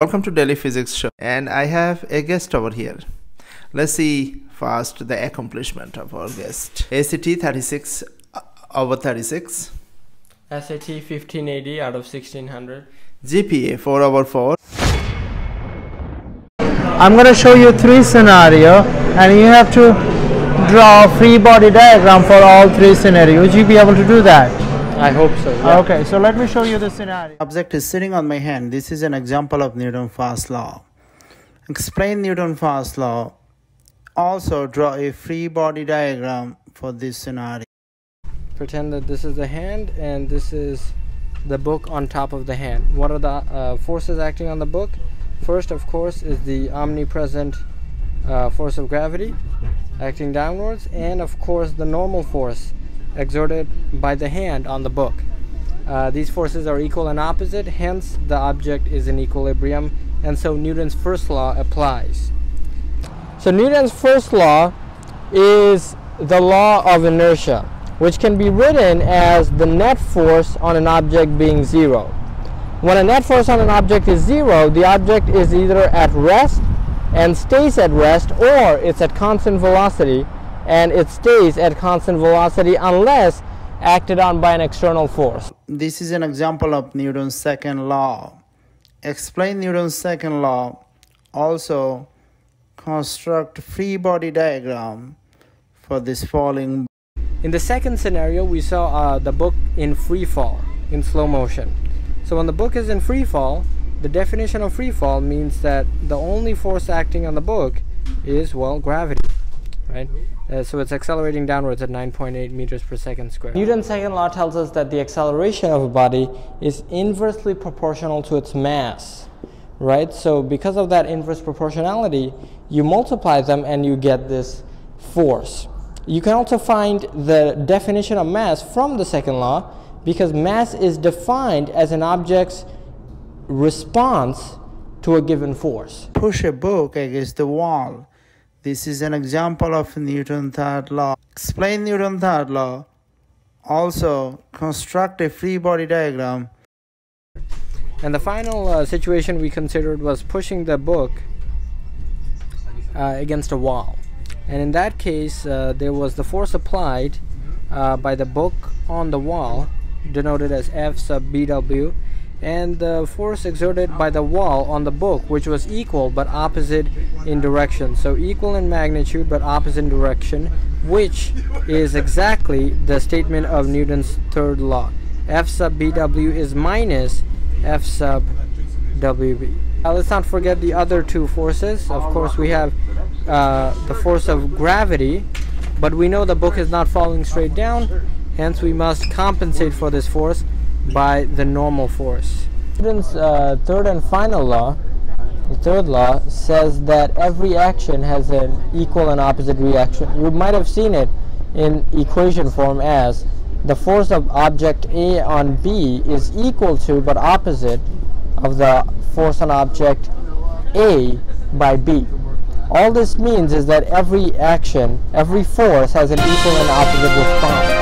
Welcome to Daily Physics Show and I have a guest over here. Let's see first the accomplishment of our guest. ACT 36 uh, over 36. SAT 1580 out of 1600. GPA 4 over 4. I'm going to show you three scenario and you have to draw a free body diagram for all three scenarios. Would you be able to do that? I hope so. Yeah. Okay, so let me show you the scenario. Object is sitting on my hand. This is an example of Newton's first law. Explain Newton's first law. Also draw a free body diagram for this scenario. Pretend that this is the hand and this is the book on top of the hand. What are the uh, forces acting on the book? First, of course, is the omnipresent uh, force of gravity acting downwards, and of course, the normal force exerted by the hand on the book. Uh, these forces are equal and opposite, hence the object is in equilibrium, and so Newton's first law applies. So Newton's first law is the law of inertia, which can be written as the net force on an object being zero. When a net force on an object is zero, the object is either at rest and stays at rest, or it's at constant velocity and it stays at constant velocity unless acted on by an external force. This is an example of Newton's second law. Explain Newton's second law. Also, construct free body diagram for this falling. In the second scenario, we saw uh, the book in free fall, in slow motion. So when the book is in free fall, the definition of free fall means that the only force acting on the book is, well, gravity, right? Uh, so it's accelerating downwards at 9.8 meters per second square. Newton's second law tells us that the acceleration of a body is inversely proportional to its mass, right? So because of that inverse proportionality, you multiply them and you get this force. You can also find the definition of mass from the second law because mass is defined as an object's response to a given force. Push a book against the wall this is an example of Newton's third law. Explain Newton's third law. Also, construct a free body diagram. And the final uh, situation we considered was pushing the book uh, against a wall. And in that case, uh, there was the force applied uh, by the book on the wall, denoted as F sub BW, and the force exerted by the wall on the book which was equal but opposite in direction. So equal in magnitude but opposite in direction which is exactly the statement of Newton's third law. F sub BW is minus F sub WB now let's not forget the other two forces. Of course we have uh, the force of gravity but we know the book is not falling straight down. Hence we must compensate for this force by the normal force. Newton's uh, third and final law, the third law, says that every action has an equal and opposite reaction. You might have seen it in equation form as the force of object A on B is equal to but opposite of the force on object A by B. All this means is that every action, every force has an equal and opposite response.